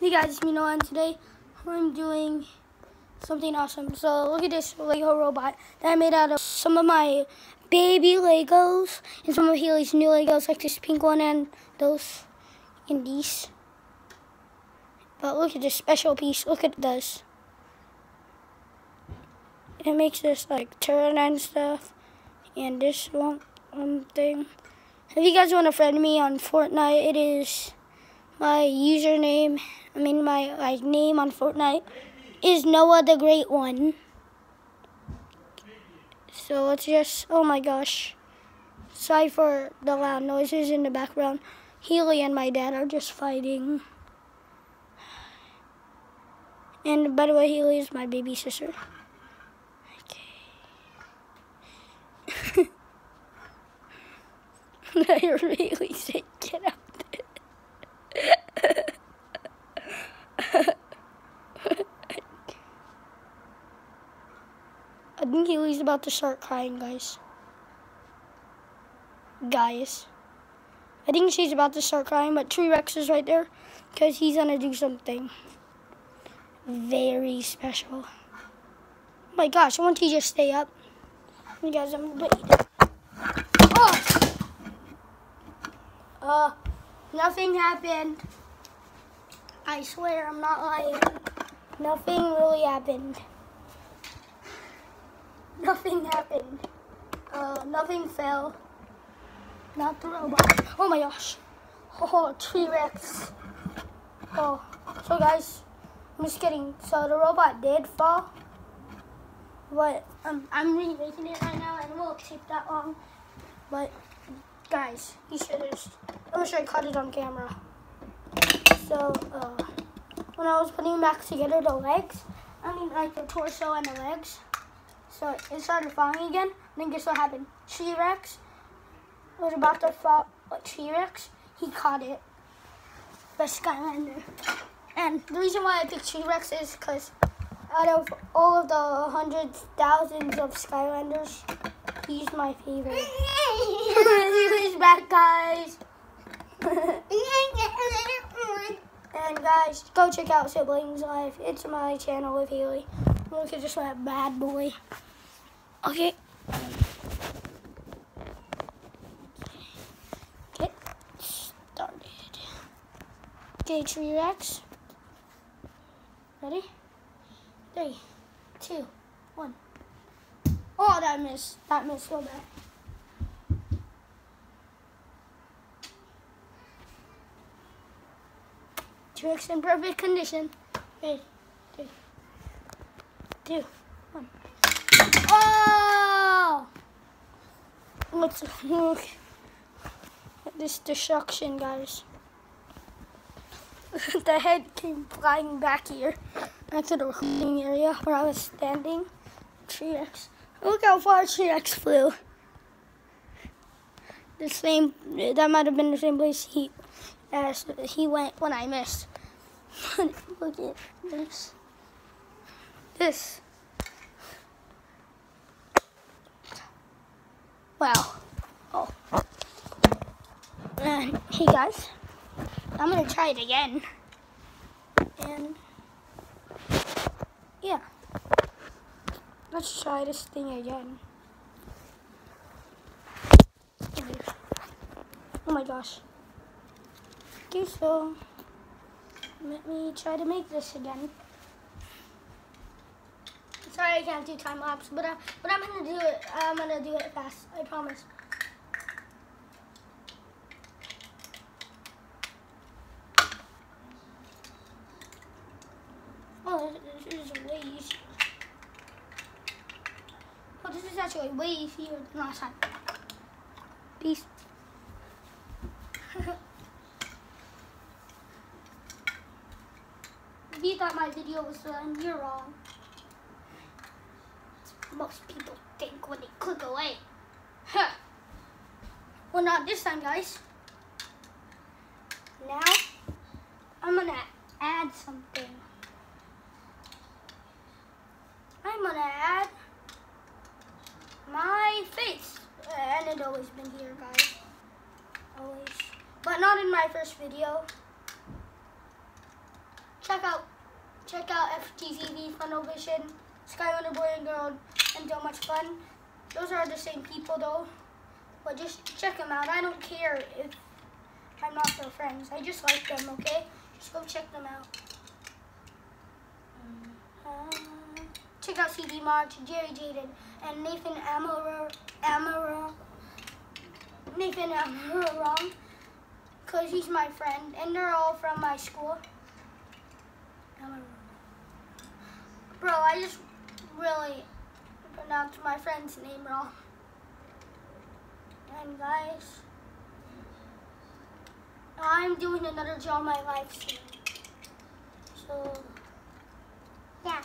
Hey guys, it's me Noah, and today I'm doing something awesome. So look at this Lego robot that I made out of some of my baby Legos and some of Healy's new Legos, like this pink one and those and these. But look at this special piece. Look at this. It makes this like turn and stuff, and this one, one thing. If you guys want to friend me on Fortnite, it is my username, I mean my like name on Fortnite is Noah the Great One. So let's just, oh my gosh. Sorry for the loud noises in the background. Healy and my dad are just fighting. And by the way, Healy is my baby sister. Okay. I really say get out. I think Healy's about to start crying, guys. Guys. I think she's about to start crying, but Tree Rex is right there because he's going to do something very special. My gosh, won't he just stay up? You guys, I'm to Oh! Uh, nothing happened. I swear, I'm not lying. Nothing really happened. Nothing happened. Uh, nothing fell. Not the robot. Oh my gosh. Oh, T-Rex. Oh, so guys, I'm just kidding. So the robot did fall. But um, I'm remaking it right now and it won't take that long. But guys, you should just, I'm sure I caught it on camera. So, uh, when I was putting back together the legs, I mean like the torso and the legs, so it started falling again. And then guess what happened? T-Rex was about to fall. T-Rex, he caught it. The Skylander. And the reason why I picked T-Rex is because out of all of the hundreds, thousands of Skylanders, he's my favorite. he's back, guys. guys, go check out Siblings Life. It's my channel with Haley. Look at just that bad boy. Okay. Get started. Okay, Tree Rex. Ready? Three, two, one. Oh, that missed. That missed so bad. T-Rex in perfect condition. Three, two, one. Oh! Let's look at this destruction, guys. the head came flying back here, back to the recording area where I was standing. T-Rex. Look how far T-Rex flew. The same, that might have been the same place he, as he went when I missed. Look at this. This. Wow. Oh. And hey guys, I'm gonna try it again. And yeah, let's try this thing again. Oh my gosh. Okay, so let me try to make this again. Sorry I can't do time lapse, but, I, but I'm gonna do it. I'm gonna do it fast. I promise. Oh, this is way easier. Oh, this is actually way easier than last time. Peace. if you thought video was done, you're wrong most people think when they click away. Huh. Well, not this time, guys. Now, I'm gonna add something. I'm gonna add my face. And it always been here, guys. Always. But not in my first video. check out FGTeeV, Funnelvision, Skylander Boy and Girl, and So Much Fun. Those are the same people though. But just check them out. I don't care if I'm not their friends. I just like them, okay? Just go check them out. Uh, check out CD March, Jerry Jaden, and Nathan Amara, Amara, Nathan Amaram, because he's my friend, and they're all from my school. Bro, I just really pronounced my friend's name wrong. And guys, I'm doing another Draw My Life soon. So, yeah.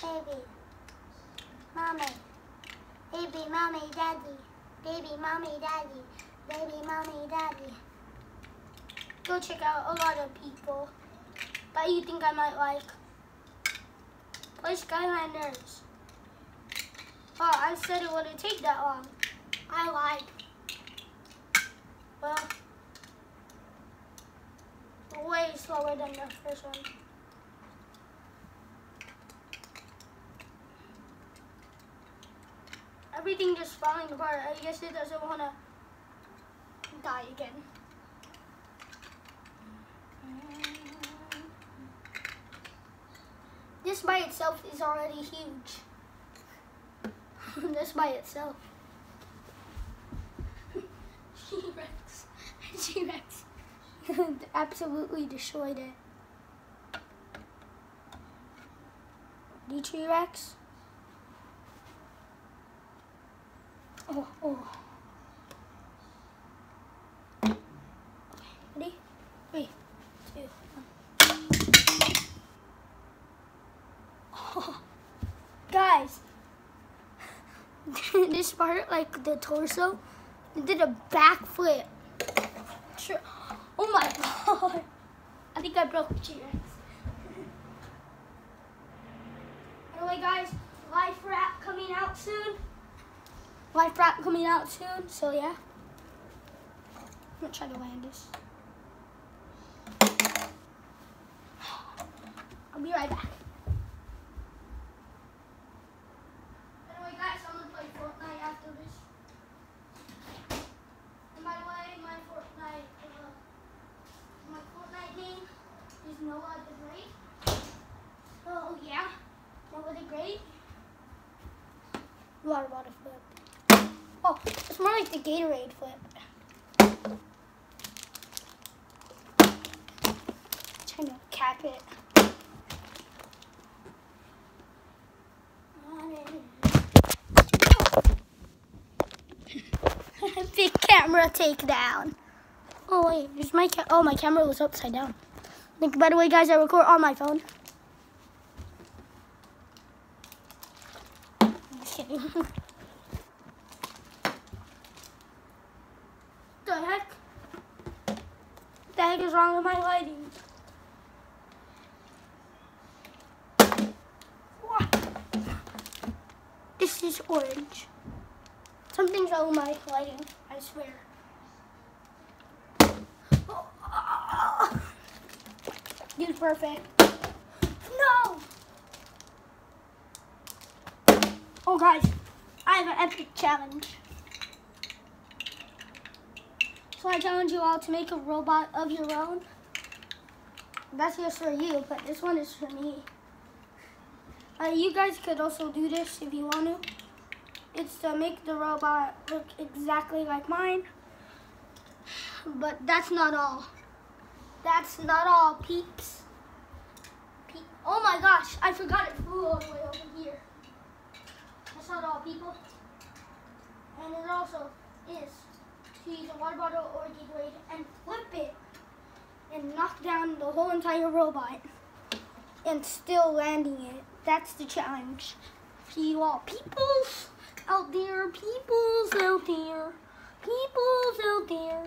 Baby. Mommy. Baby, mommy, daddy. Baby, mommy, daddy. Baby, mommy, daddy. Go check out a lot of people that you think I might like. Play Skylanders. Oh, I said it wouldn't take that long. I lied. Well, way slower than the first one. Everything just falling apart. I guess it doesn't want to die again. This by itself is already huge. this by itself. T-Rex. T-Rex. Absolutely destroyed it. The T-Rex. Oh, oh. Ready? Three, two, one. Oh. Guys, this part, like the torso, did a backflip. Oh my god. I think I broke T-Rex. Anyway, guys, life wrap coming out soon. Life wrap coming out soon, so yeah. I'm gonna try to land this. I'll be right back. Anyway, guys, I'm gonna play Fortnite after this. And by the way, my Fortnite, uh, my Fortnite name is Noah the Great. Oh yeah, Noah the Great. Water water flip. Oh, it's more like the Gatorade flip. I'm Trying to cap it. Big camera takedown. Oh wait, there's my ca- oh my camera was upside down. Think by the way, guys, I record on my phone. Kidding. the heck? The heck is wrong with my lighting? What? This is orange. Something's wrong with my lighting, I swear. Dude, perfect. No! Oh, guys, I have an epic challenge. So I challenge you all to make a robot of your own. That's just for you, but this one is for me. Uh, you guys could also do this if you want to. It's to make the robot look exactly like mine. But that's not all. That's not all, peeps. Pe oh my gosh, I forgot it flew all the way over here it's not all people. And it also is to use a water bottle or a Gatorade and flip it and knock down the whole entire robot and still landing it. That's the challenge To you all. Peoples out there, peoples out there, peoples out there,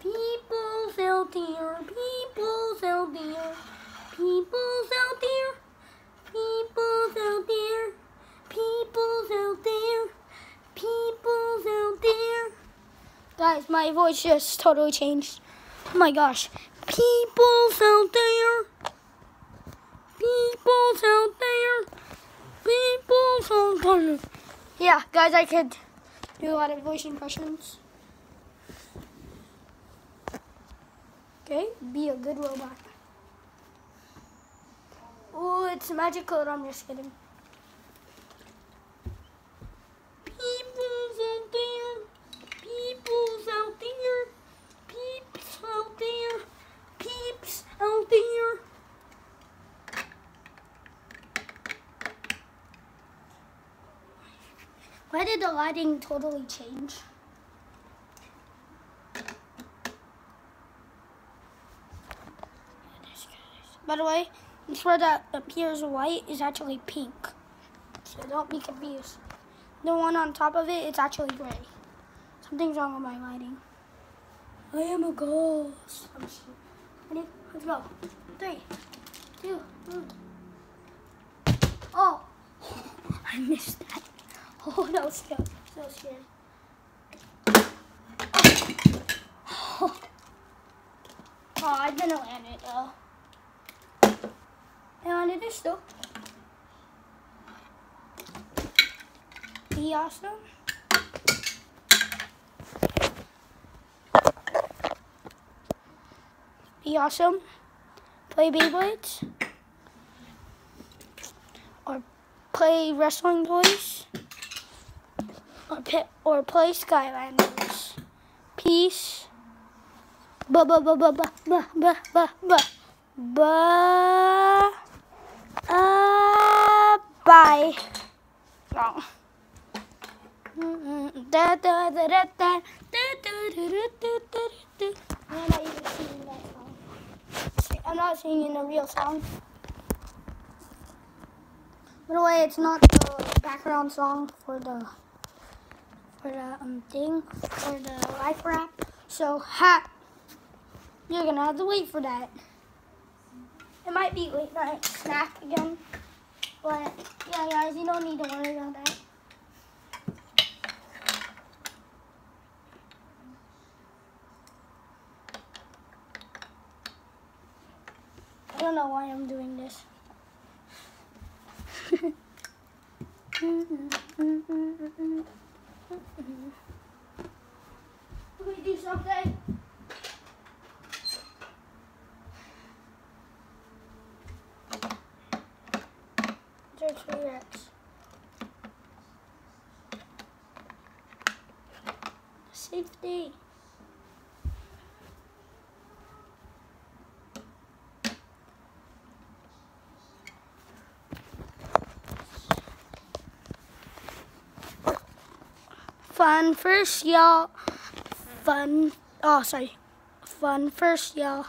peoples out there, peoples out there, peoples out there, peoples out there. Peoples out there peoples out there, peoples out there. Guys, my voice just totally changed. Oh my gosh. Peoples out there, peoples out there, peoples out there. Yeah, guys, I could do a lot of voice impressions. Okay, be a good robot. Oh, it's magical. I'm just kidding. The lighting totally change? By the way, this word that appears white is actually pink. So don't be confused. The one on top of it, it's actually gray. Something's wrong with my lighting. I am a ghost. Ready? Let's go. Three, two, one. Oh, I missed that. Oh, that was scary. So scary. Oh, oh I didn't land it though. I landed this though. Be awesome. Be awesome. Play Beyblades. Or play wrestling toys or, or play Skylanders. Peace. Ba ba ba ba ba ba ba ba ba ba. Uh, bye. Wrong. Da da da da da da da da da da da. I'm not even singing that song. I'm not singing a real song. By the way, it's not the background song for the for the um, thing, for the life wrap. So, ha, you're gonna have to wait for that. It might be late night snack again, but yeah, guys, you don't need to worry about that. I don't know why I'm doing this. We do something. Just minutes. Safety. Fun first, y'all. Fun. Oh, sorry. Fun first, y'all.